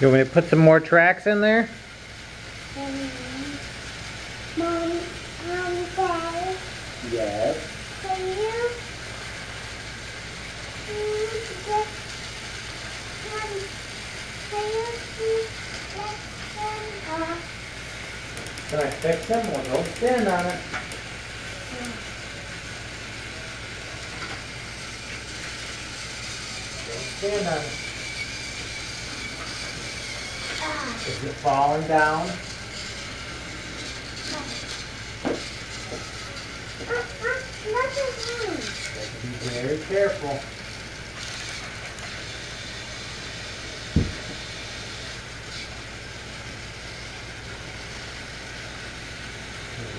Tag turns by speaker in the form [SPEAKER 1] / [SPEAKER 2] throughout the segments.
[SPEAKER 1] You want me to put some more tracks in there?
[SPEAKER 2] Um, Mom, Mom, Dad,
[SPEAKER 1] Yes.
[SPEAKER 2] can you get can, can you get them off?
[SPEAKER 1] Can I fix them? Well, don't stand on it. Don't stand on it. Is it falling down? Be very careful.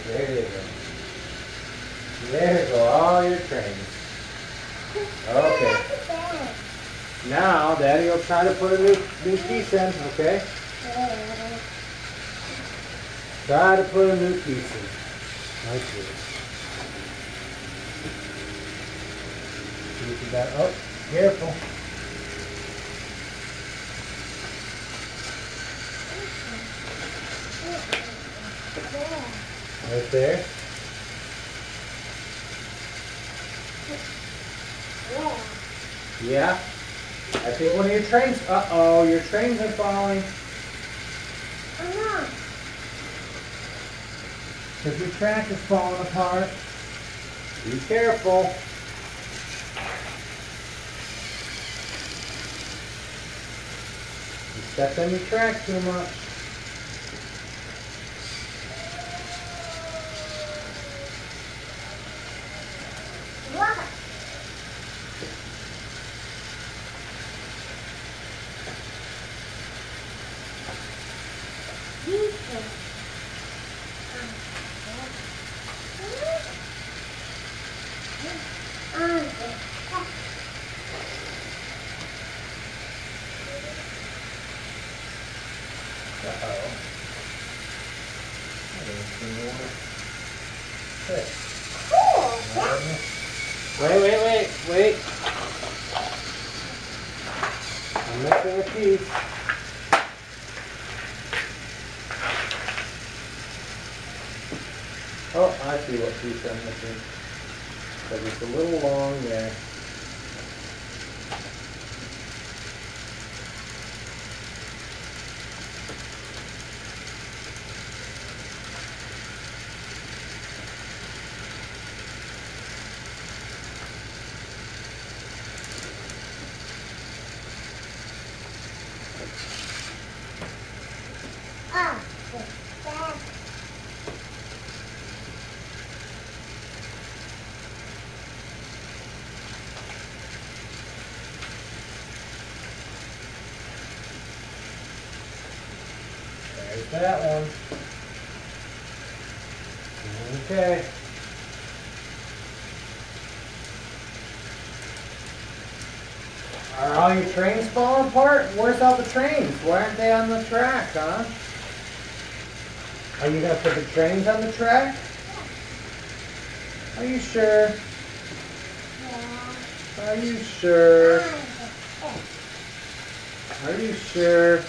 [SPEAKER 1] There you go. There go all your trains. Okay. Now, Daddy will try to put a new, new piece in, okay? Try to put a new piece in. Like this. You got, oh, careful. Right there.
[SPEAKER 2] Yeah.
[SPEAKER 1] Yeah. I think one of your trains, uh-oh, your trains are falling. Because your track is falling apart. Be careful. You stepped on your track too much. Wait, wait, wait, wait. I'm missing a piece. Oh, I see what piece I'm missing. Because it's a little long there.
[SPEAKER 2] That
[SPEAKER 1] one. Okay. Are all your trains falling apart? Where's all the trains? Why aren't they on the track, huh? Are you gonna put the trains on the track? Are you sure? Are you sure? Are you sure?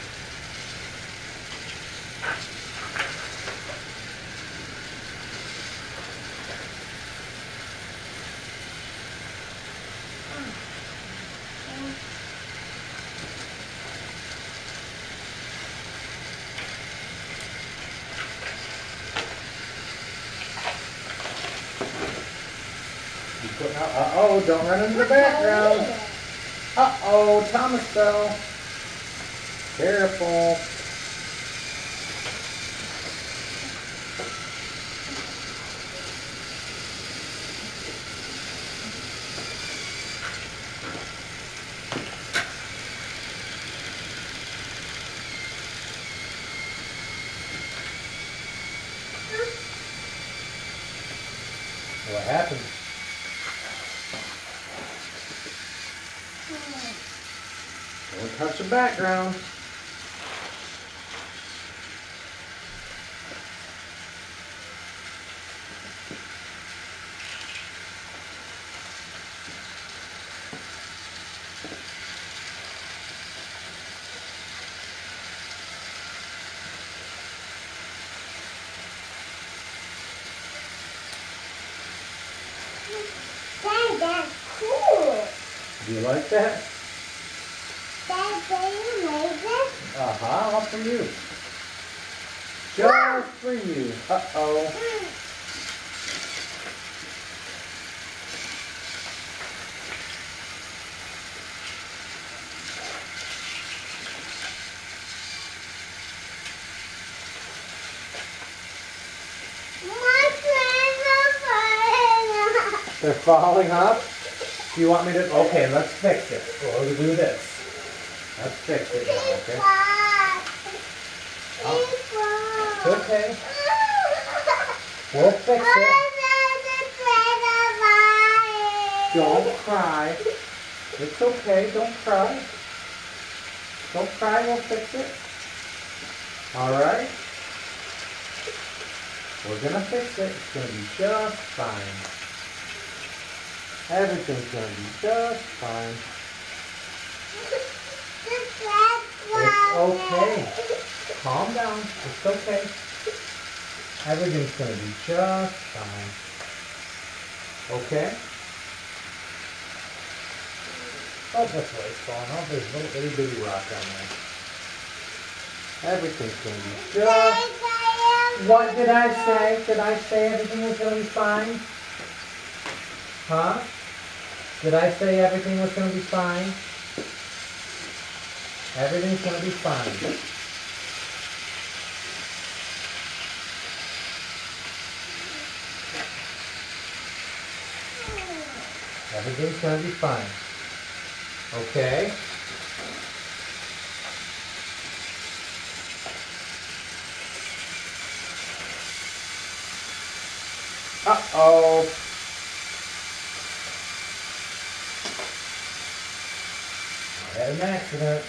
[SPEAKER 1] Uh-oh, don't run into the background. Uh-oh, Thomas fell. Careful. Don't touch the background.
[SPEAKER 2] Dad, that's cool.
[SPEAKER 1] Do you like that?
[SPEAKER 2] Dad, did you this?
[SPEAKER 1] Uh-huh, all for you. Just for you. Uh-oh.
[SPEAKER 2] My friends are falling.
[SPEAKER 1] They're falling up? You want me to? Okay, let's fix it. We'll do this. Let's fix it now, okay? It's oh, okay. We'll fix it. Don't cry. It's okay. Don't cry. Don't cry. We'll fix it. All right. We're gonna fix it. It's gonna be just fine. Everything's gonna be just fine. It's okay. Calm down. It's okay. Everything's gonna be just fine. Okay? Oh, that's why it's falling off. Oh, there's a little itty bitty rock on there. Everything's gonna be just. What did I say? Did I say everything was gonna be fine? Huh? Did I say everything was gonna be fine? Everything's gonna be fine. Everything's gonna be fine. Okay? Uh-oh. Had an accident.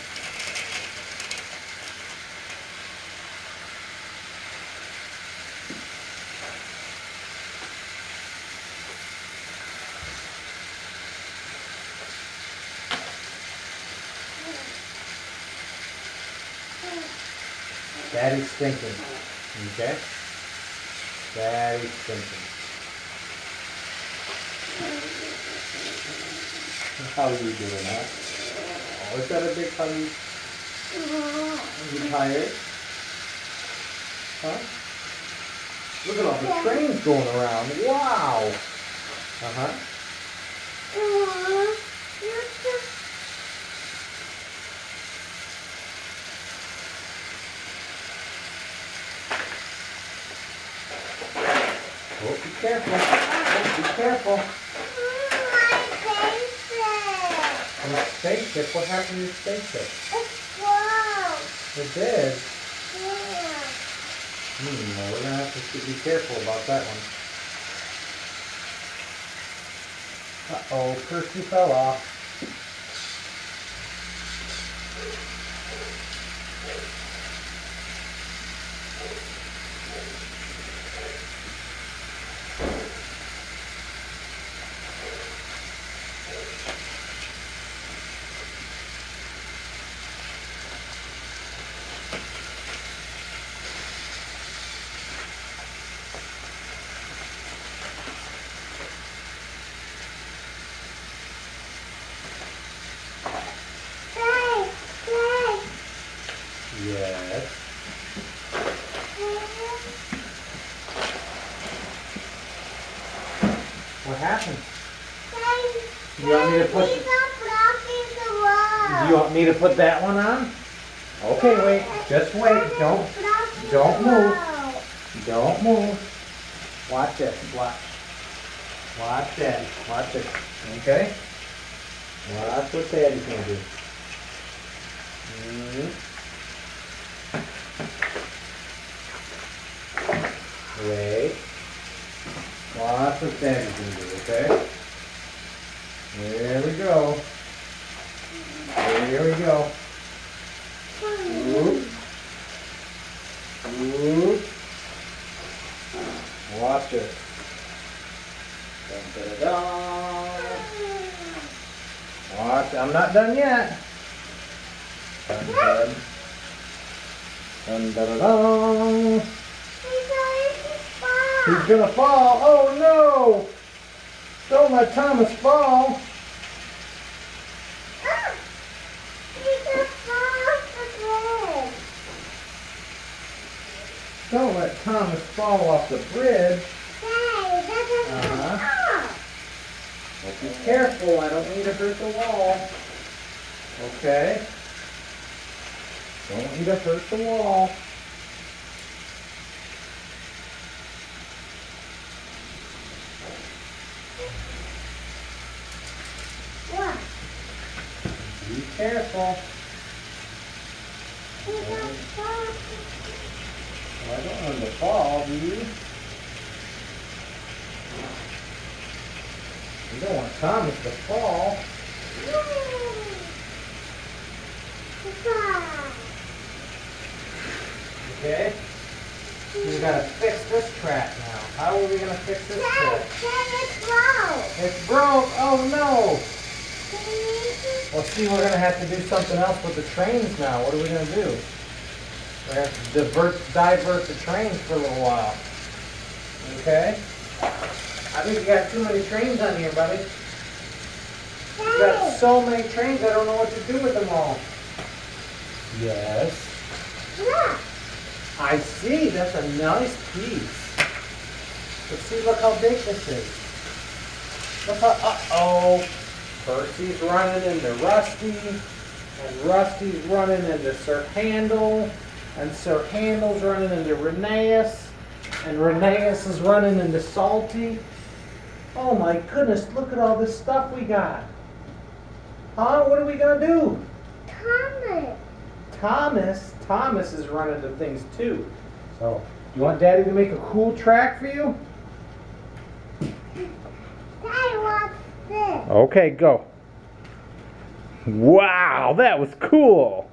[SPEAKER 1] Daddy's thinking. Okay? Daddy's thinking. How are you doing, huh? Is that a big huggy? Are you tired? Huh? Look at all the trains going around. Wow! Uh-huh. Oh, be careful. Oh, be careful. And the spaceship, what happened to the spaceship? It did. Yeah. Hmm, well, we're gonna have to be careful about that one. Uh-oh, Percy fell off. Yes. What happened? You want me to put- Do you want me to put that one on? Okay, wait. Just wait. Don't don't move. don't move. Watch this. Watch. Watch that. Watch it. Okay? Watch what Daddy's gonna do. Mhm. Wait. Watch what Daddy's gonna do, okay? There we go. There we go. Whoop. Whoop. Watch it. Dun, da, da, da. I'm not done yet. Dun, dun. Dun, da, da, da. He's gonna fall. Oh no! Don't let Thomas fall.
[SPEAKER 2] Ah! He's a off the bridge.
[SPEAKER 1] Don't let Thomas fall off the bridge.
[SPEAKER 2] Daddy, that doesn't
[SPEAKER 1] Uh-huh.
[SPEAKER 2] stop.
[SPEAKER 1] Be careful. I don't need to hurt the wall. Okay? Don't you to hurt the wall.
[SPEAKER 2] What?
[SPEAKER 1] Be careful. Well, I don't want to fall, do you? Don't want Thomas to fall. Okay? We gotta fix this track now. How are we gonna fix this
[SPEAKER 2] Dad,
[SPEAKER 1] track?
[SPEAKER 2] Dad, it's low.
[SPEAKER 1] It's broke. Oh no! Well, see, we're gonna have to do something else with the trains now. What are we gonna do? We're gonna have to divert, divert the trains for a little while. Okay? I think you got too many trains on here, buddy. You got so many trains, I don't know what to do with them all. Yes.
[SPEAKER 2] Look.
[SPEAKER 1] I see. That's a nice piece. Let's see, look how big this is. Look how, uh-oh. Percy's running into Rusty, and Rusty's running into Sir Handel, and Sir Handel's running into Rheneas, and Rheneas is running into Salty. Oh my goodness, look at all this stuff we got. Huh? What are we gonna do?
[SPEAKER 2] Thomas.
[SPEAKER 1] Thomas, Thomas is running into things too. So, you want Daddy to make a cool track for you?
[SPEAKER 2] Daddy, what's this?
[SPEAKER 1] Okay, go. Wow, that was cool.